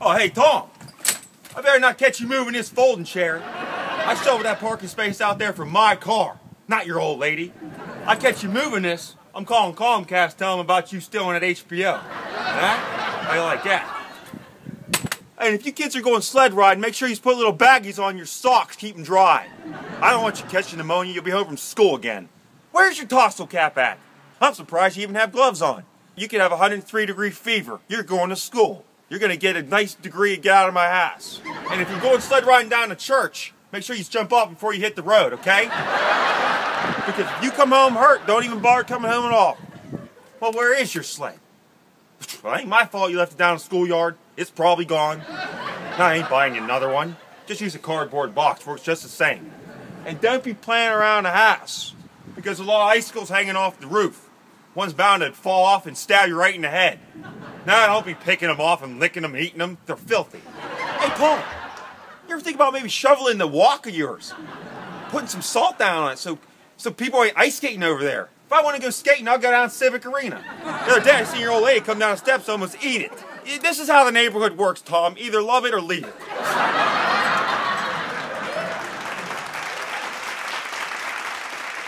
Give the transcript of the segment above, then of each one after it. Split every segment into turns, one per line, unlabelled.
Oh, hey, Tom. I better not catch you moving this folding chair. I shoveled that parking space out there for my car, not your old lady. I catch you moving this, I'm calling Comcast, telling them about you stealing at HBO. Huh? How you like that? And if you kids are going sled riding, make sure you put little baggies on your socks, keep them dry. I don't want you catching pneumonia, you'll be home from school again. Where's your tassel cap at? I'm surprised you even have gloves on. You could have a 103 degree fever. You're going to school. You're going to get a nice degree and get out of my house. And if you're going sled riding down to church, make sure you jump off before you hit the road, okay? Because if you come home hurt, don't even bother coming home at all. Well, where is your sled? Well, it ain't my fault you left it down in the schoolyard. It's probably gone. I ain't buying another one. Just use a cardboard box. Works just the same. And don't be playing around the house. Because a lot of icicles hanging off the roof. One's bound to fall off and stab you right in the head. Now don't be picking them off and licking them, eating them. They're filthy. Hey, Paul. You ever think about maybe shoveling the walk of yours? Putting some salt down on it so, so people ain't ice skating over there. If I want to go skating, I'll go down Civic Arena. The other day, I seen your old lady come down the steps almost eat it. This is how the neighborhood works, Tom. Either love it or leave it.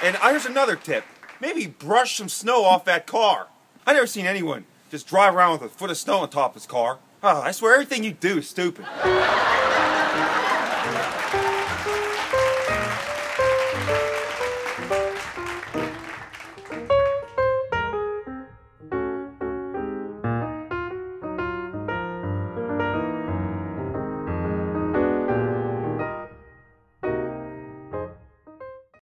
And here's another tip. Maybe brush some snow off that car. I never seen anyone just drive around with a foot of snow on top of his car. Oh, I swear everything you do is stupid.